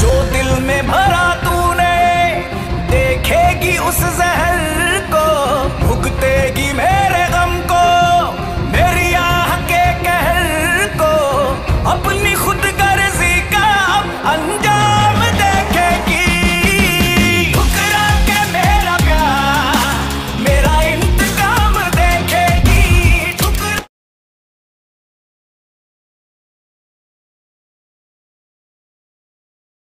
जो दिल में भरा तूने देखेगी उस जहर